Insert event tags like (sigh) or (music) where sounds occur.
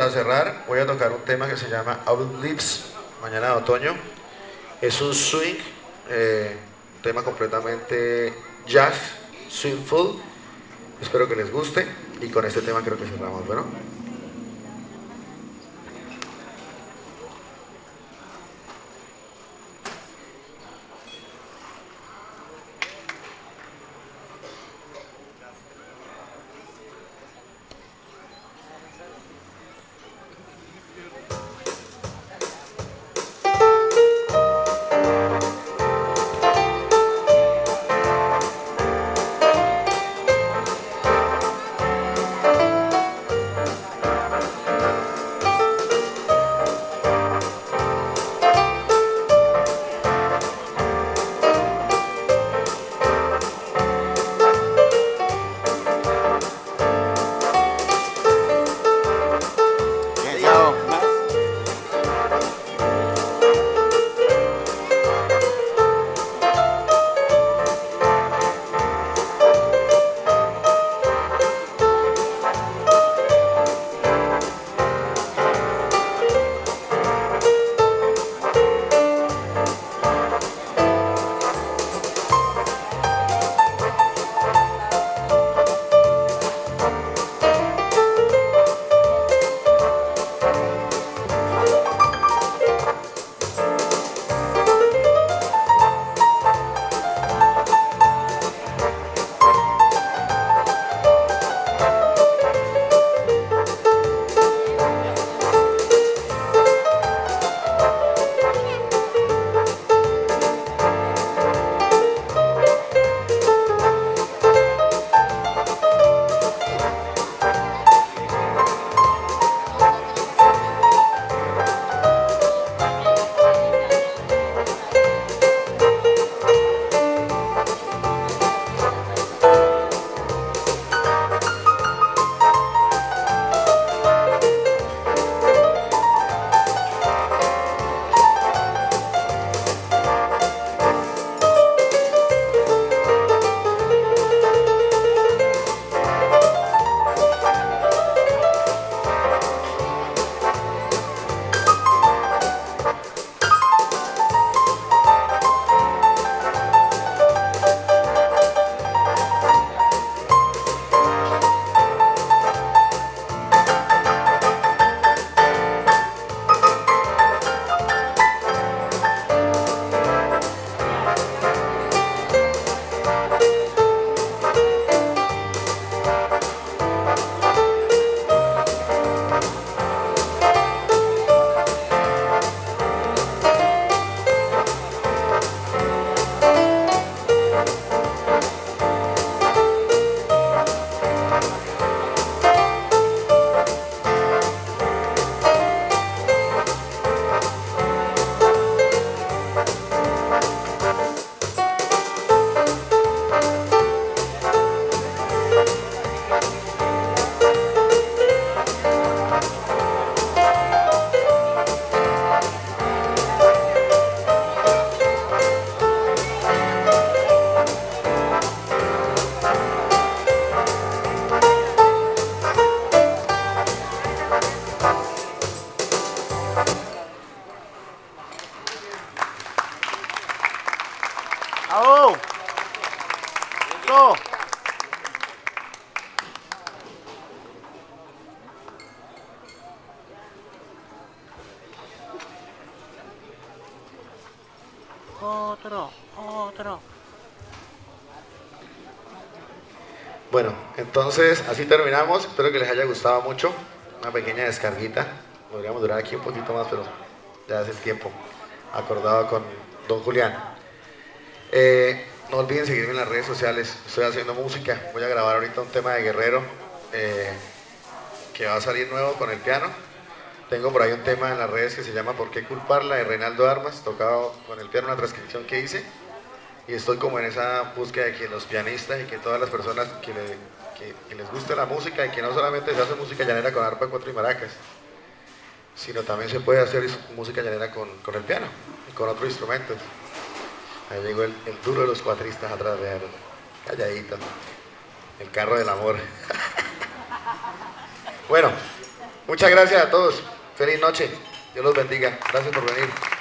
Para cerrar, voy a tocar un tema que se llama Out Lips, Mañana de Otoño. Es un swing, eh, un tema completamente jazz, swingful. Espero que les guste y con este tema creo que cerramos, ¿bueno? Otro, otro. Bueno, entonces así terminamos. Espero que les haya gustado mucho. Una pequeña descarguita. Podríamos durar aquí un poquito más, pero ya hace tiempo. Acordado con don Julián. Eh, no olviden seguirme en las redes sociales. Estoy haciendo música. Voy a grabar ahorita un tema de Guerrero eh, que va a salir nuevo con el piano. Tengo por ahí un tema en las redes que se llama ¿Por qué culparla? de Reinaldo Armas, tocado con el piano, una transcripción que hice. Y estoy como en esa búsqueda de que los pianistas y que todas las personas que, les guste la música y que no solamente se hace música llanera con arpa, cuatro y maracas, sino también se puede hacer música llanera con, el piano y con otros instrumentos. Ahí llegó el, duro de los cuatristas atrás de él, calladito, el carro del amor. (laughs) bueno. Muchas gracias a todos. Feliz noche. Dios los bendiga. Gracias por venir.